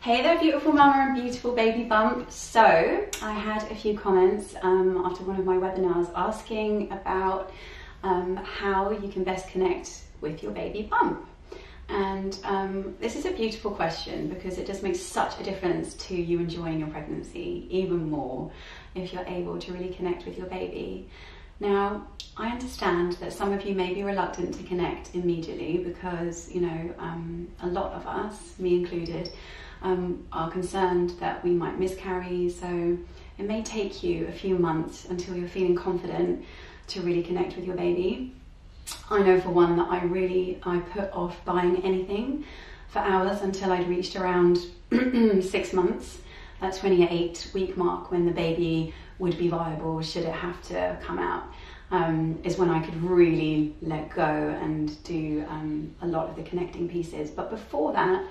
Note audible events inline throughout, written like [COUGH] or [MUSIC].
Hey there, beautiful mama and beautiful baby bump. So, I had a few comments um, after one of my webinars asking about um, how you can best connect with your baby bump. And um, this is a beautiful question because it just makes such a difference to you enjoying your pregnancy even more if you're able to really connect with your baby. Now, I understand that some of you may be reluctant to connect immediately because, you know, um, a lot of us, me included, um, are concerned that we might miscarry. So it may take you a few months until you're feeling confident to really connect with your baby. I know for one that I really I put off buying anything for ours until I'd reached around [CLEARS THROAT] six months. That 28 week mark when the baby would be viable should it have to come out um, is when I could really let go and do um, a lot of the connecting pieces. But before that,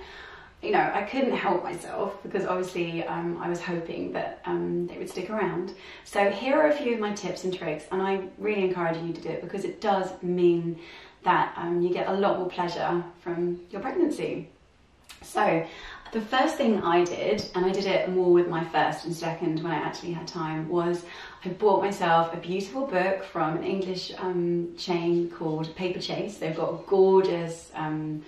you know, I couldn't help myself because obviously um, I was hoping that um, they would stick around. So here are a few of my tips and tricks, and I really encourage you to do it because it does mean that um, you get a lot more pleasure from your pregnancy. So the first thing I did, and I did it more with my first and second when I actually had time, was I bought myself a beautiful book from an English um, chain called Paperchase. They've got gorgeous um,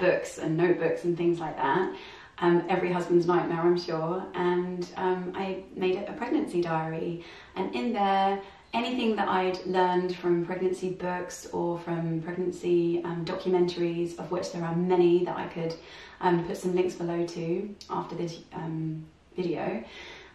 books and notebooks and things like that. Um, every husband's nightmare, I'm sure. And um, I made it a pregnancy diary. And in there, anything that I'd learned from pregnancy books or from pregnancy um, documentaries, of which there are many that I could um, put some links below to after this um, video.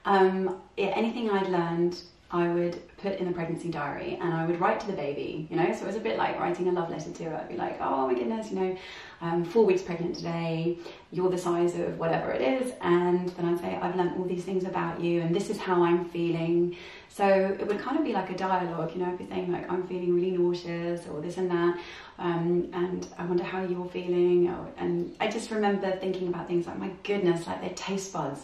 Um, yeah, anything I'd learned I would put in the pregnancy diary and I would write to the baby, you know, so it was a bit like writing a love letter to her. I'd be like, oh my goodness, you know, I'm four weeks pregnant today, you're the size of whatever it is. And then I'd say, I've learned all these things about you and this is how I'm feeling. So it would kind of be like a dialogue, you know, I'd be saying like, I'm feeling really nauseous or this and that. Um, and I wonder how you're feeling. And I just remember thinking about things like, my goodness, like their taste buds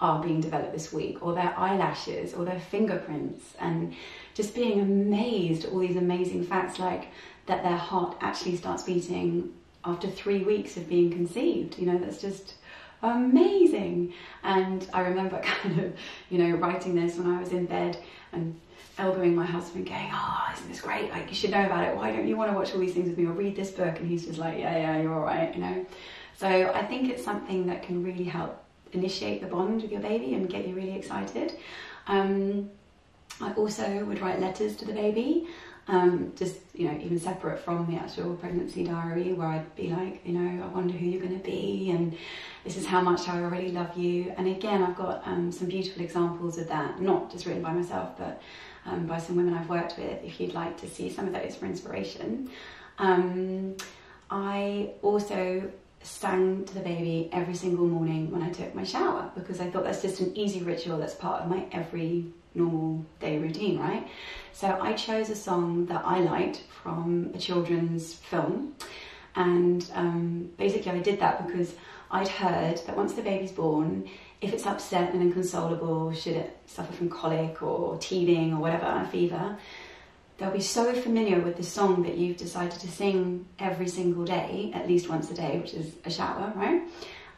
are being developed this week, or their eyelashes, or their fingerprints, and just being amazed at all these amazing facts like that their heart actually starts beating after three weeks of being conceived. You know, that's just amazing. And I remember [LAUGHS] kind of, you know, writing this when I was in bed and elbowing my husband going, oh, isn't this great? Like, you should know about it. Why don't you want to watch all these things with me or read this book? And he's just like, yeah, yeah, you're all right, you know? So I think it's something that can really help initiate the bond with your baby and get you really excited. Um, I also would write letters to the baby, um, just you know, even separate from the actual pregnancy diary, where I'd be like, you know, I wonder who you're going to be, and this is how much I already love you. And again, I've got um, some beautiful examples of that, not just written by myself, but um, by some women I've worked with. If you'd like to see some of those for inspiration, um, I also sang to the baby every single morning when I took my shower because I thought that's just an easy ritual that's part of my every normal day routine, right? So I chose a song that I liked from a children's film, and um, basically I did that because I'd heard that once the baby's born, if it's upset and inconsolable, should it suffer from colic or teething or whatever, fever, they'll be so familiar with the song that you've decided to sing every single day, at least once a day, which is a shower, right?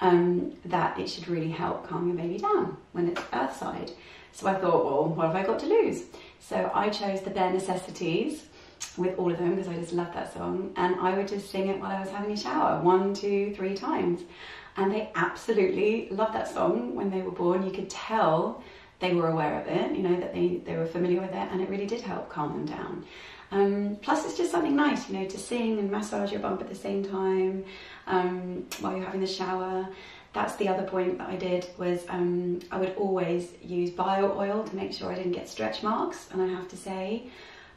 Um, that it should really help calm your baby down when it's earthside. So I thought, well, what have I got to lose? So I chose the bare necessities with all of them because I just love that song, and I would just sing it while I was having a shower, one, two, three times. And they absolutely loved that song when they were born. You could tell they were aware of it, you know, that they, they were familiar with it, and it really did help calm them down. Um, plus, it's just something nice, you know, to sing and massage your bump at the same time um, while you're having the shower. That's the other point that I did was um, I would always use bio oil to make sure I didn't get stretch marks, and I have to say,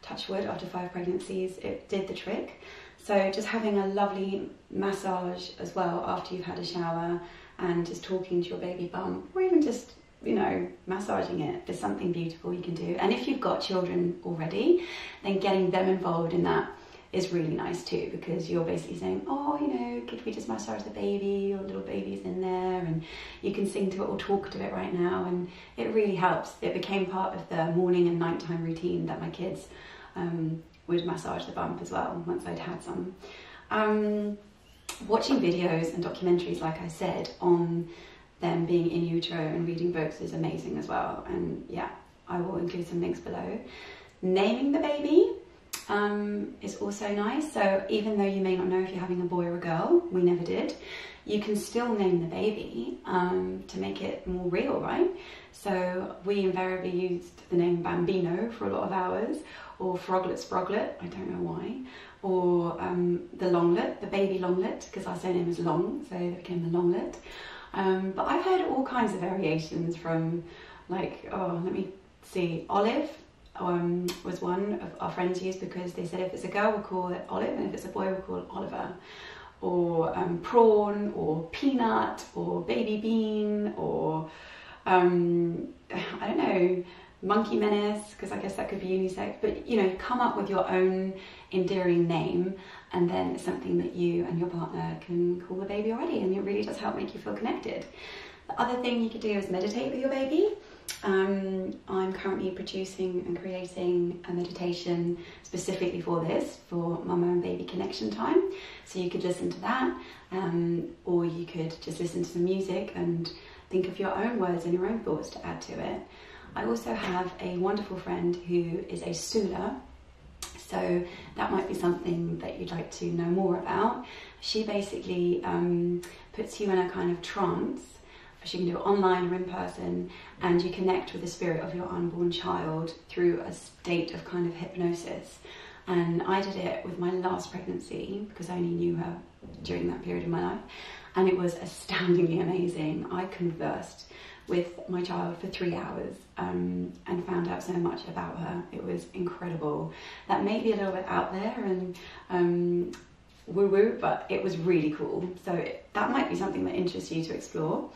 touch wood, after five pregnancies, it did the trick. So just having a lovely massage as well after you've had a shower and just talking to your baby bump, or even just you know, massaging it. There's something beautiful you can do. And if you've got children already, then getting them involved in that is really nice too because you're basically saying, oh, you know, could we just massage the baby? Your little baby's in there, and you can sing to it or talk to it right now, and it really helps. It became part of the morning and nighttime routine that my kids um, would massage the bump as well once I'd had some. Um, watching videos and documentaries, like I said, on then being in utero and reading books is amazing as well. And yeah, I will include some links below. Naming the baby um, is also nice. So even though you may not know if you're having a boy or a girl, we never did, you can still name the baby um, to make it more real, right? So we invariably used the name Bambino for a lot of ours, or Froglet Sproglet, I don't know why, or um, the Longlet, the baby Longlet, because our surname is Long, so it became the Longlet. Um, but I've heard all kinds of variations from like, oh, let me see, Olive um, was one of our friends used because they said if it's a girl, we'll call it Olive, and if it's a boy, we'll call it Oliver. Or um, prawn, or peanut, or baby bean, or um, [SIGHS] I don't know, monkey menace, because I guess that could be unisex, but you know, come up with your own endearing name and then it's something that you and your partner can call the baby already and it really does help make you feel connected. The other thing you could do is meditate with your baby. Um, I'm currently producing and creating a meditation specifically for this, for mama and baby connection time. So you could listen to that, um, or you could just listen to the music and think of your own words and your own thoughts to add to it. I also have a wonderful friend who is a Sula, so that might be something that you'd like to know more about. She basically um, puts you in a kind of trance. She can do it online or in person, and you connect with the spirit of your unborn child through a state of kind of hypnosis. And I did it with my last pregnancy because I only knew her during that period of my life, and it was astoundingly amazing. I conversed with my child for three hours um, and found out so much about her. It was incredible. That may be a little bit out there and um, woo woo, but it was really cool. So that might be something that interests you to explore.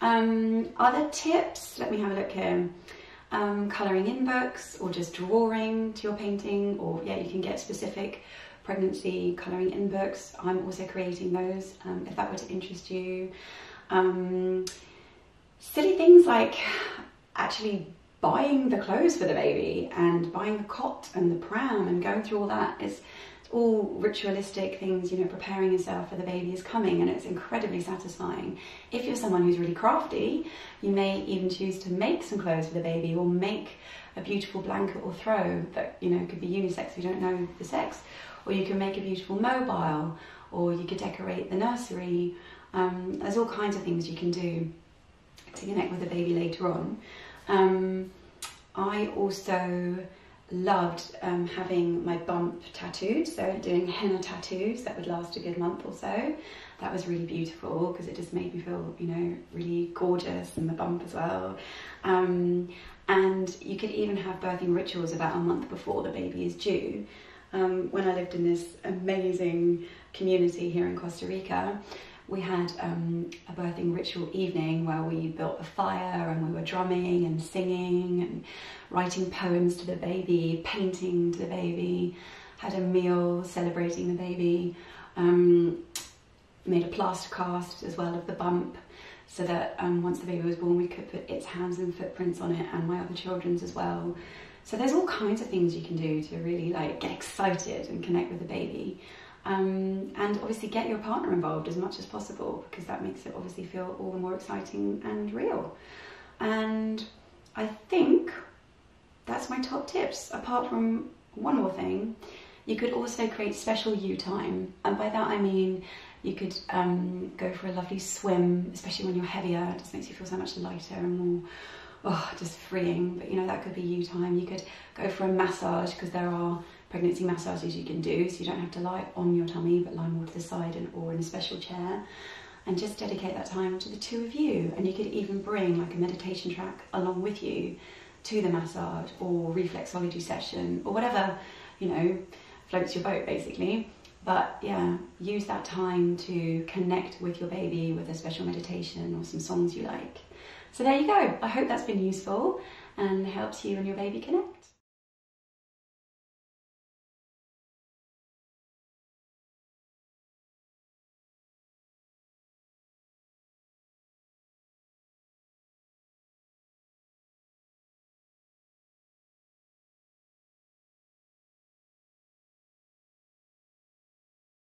Um, other tips, let me have a look here. Um, colouring in books or just drawing to your painting, or yeah, you can get specific pregnancy colouring in books. I'm also creating those um, if that were to interest you. Um, silly things like actually buying the clothes for the baby and buying the cot and the pram and going through all that is all ritualistic things, you know, preparing yourself for the baby is coming and it's incredibly satisfying. If you're someone who's really crafty, you may even choose to make some clothes for the baby or make a beautiful blanket or throw that, you know, could be unisex if you don't know the sex. Or you can make a beautiful mobile or you could decorate the nursery. Um, there's all kinds of things you can do to connect with the baby later on. Um, I also loved um, having my bump tattooed, so doing henna tattoos that would last a good month or so. That was really beautiful because it just made me feel, you know, really gorgeous and the bump as well. Um, and you could even have birthing rituals about a month before the baby is due. Um, when I lived in this amazing community here in Costa Rica, we had um, a birthing ritual evening where we built a fire and we were drumming and singing and writing poems to the baby, painting to the baby, had a meal celebrating the baby, um, made a plaster cast as well of the bump so that um, once the baby was born we could put its hands and footprints on it and my other children's as well. So there's all kinds of things you can do to really like get excited and connect with the baby. Um, and obviously get your partner involved as much as possible because that makes it obviously feel all the more exciting and real. And I think that's my top tips, apart from one more thing. You could also create special you time, and by that I mean you could um, go for a lovely swim, especially when you're heavier. It just makes you feel so much lighter and more, oh, just freeing. But you know, that could be you time. You could go for a massage because there are pregnancy massages you can do so you don't have to lie on your tummy but lie more to the side and, or in a special chair. And just dedicate that time to the two of you. And you could even bring like a meditation track along with you to the massage or reflexology session or whatever you know floats your boat basically. But yeah use that time to connect with your baby with a special meditation or some songs you like. So there you go. I hope that's been useful and helps you and your baby connect